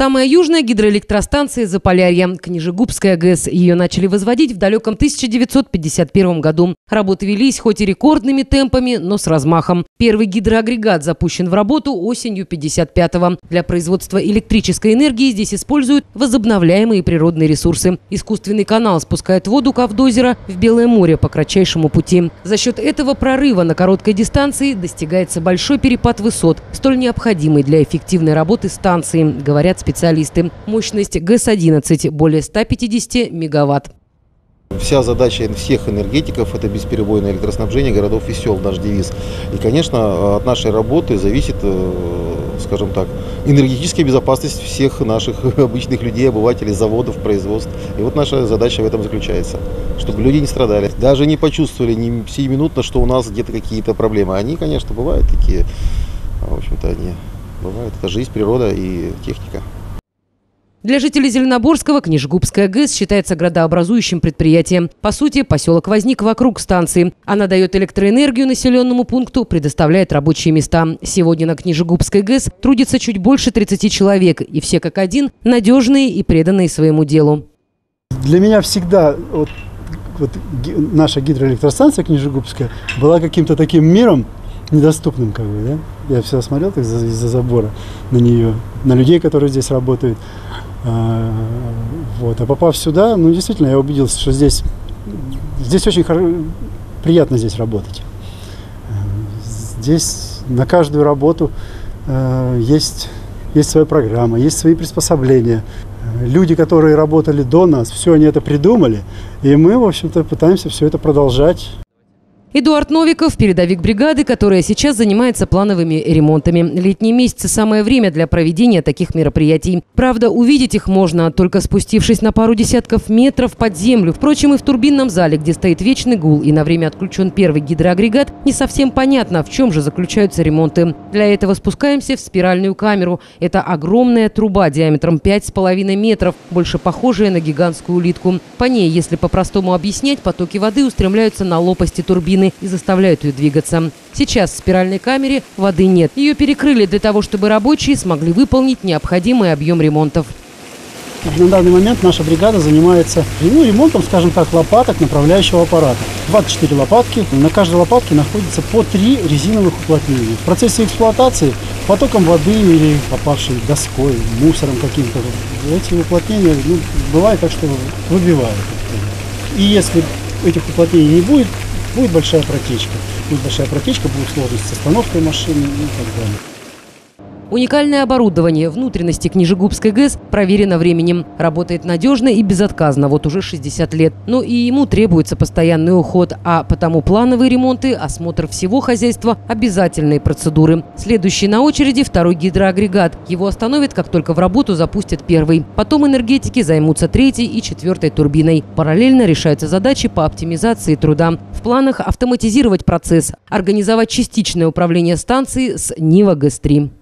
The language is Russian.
Самая южная гидроэлектростанция Заполярья, Книжегубская ГЭС. Ее начали возводить в далеком 1951 году. Работы велись хоть и рекордными темпами, но с размахом. Первый гидроагрегат запущен в работу осенью 55-го. Для производства электрической энергии здесь используют возобновляемые природные ресурсы. Искусственный канал спускает воду Кавдозера в Белое море по кратчайшему пути. За счет этого прорыва на короткой дистанции достигается большой перепад высот, столь необходимый для эффективной работы станции, говорят специалисты. Мощность ГЭС-11 более 150 мегаватт. Вся задача всех энергетиков – это бесперебойное электроснабжение городов и сел, наш девиз. И, конечно, от нашей работы зависит, э, скажем так, энергетическая безопасность всех наших обычных людей, обывателей, заводов, производств. И вот наша задача в этом заключается, чтобы люди не страдали. Даже не почувствовали ни сиюминутно, что у нас где-то какие-то проблемы. Они, конечно, бывают такие, в общем-то, они бывают. Это жизнь, природа и техника. Для жителей Зеленоборского Книжгубская ГЭС считается градообразующим предприятием. По сути, поселок возник вокруг станции. Она дает электроэнергию населенному пункту, предоставляет рабочие места. Сегодня на Книжегубской ГЭС трудится чуть больше 30 человек, и все как один надежные и преданные своему делу. Для меня всегда вот, вот, наша гидроэлектростанция Книжегубская была каким-то таким миром, недоступным, как бы, да. Я всегда смотрел из-за, из забора на нее, на людей, которые здесь работают. А, вот. А попав сюда, ну, действительно, я убедился, что здесь, здесь очень хоро... приятно здесь работать. Здесь на каждую работу э, есть, есть своя программа, есть свои приспособления. Люди, которые работали до нас, все они это придумали, и мы, в общем-то, пытаемся все это продолжать. Эдуард Новиков – передовик бригады, которая сейчас занимается плановыми ремонтами. Летние месяцы – самое время для проведения таких мероприятий. Правда, увидеть их можно, только спустившись на пару десятков метров под землю. Впрочем, и в турбинном зале, где стоит вечный гул и на время отключен первый гидроагрегат, не совсем понятно, в чем же заключаются ремонты. Для этого спускаемся в спиральную камеру. Это огромная труба диаметром 5,5 метров, больше похожая на гигантскую улитку. По ней, если по-простому объяснять, потоки воды устремляются на лопасти турбины турбины и заставляют ее двигаться. Сейчас в спиральной камере воды нет. Ее перекрыли для того, чтобы рабочие смогли выполнить необходимый объем ремонтов. На данный момент наша бригада занимается ну, ремонтом, скажем так, лопаток направляющего аппарата. 24 лопатки. На каждой лопатке находится по 3 резиновых уплотнения. В процессе эксплуатации потоком воды или попавшей доской, мусором каким-то, эти уплотнения ну, бывает так, что выбивают. И если этих уплотнений не будет, будет большая протечка. Будет большая протечка, будет сложность с остановкой машины и так далее. Уникальное оборудование внутренности Книжегубской ГЭС проверено временем. Работает надежно и безотказно, вот уже 60 лет. Но и ему требуется постоянный уход, а потому плановые ремонты, осмотр всего хозяйства – обязательные процедуры. Следующий на очереди – второй гидроагрегат. Его остановят, как только в работу запустят первый. Потом энергетики займутся третьей и четвертой турбиной. Параллельно решаются задачи по оптимизации труда. В планах автоматизировать процесс, организовать частичное управление станцией с Нива ГЭС-3.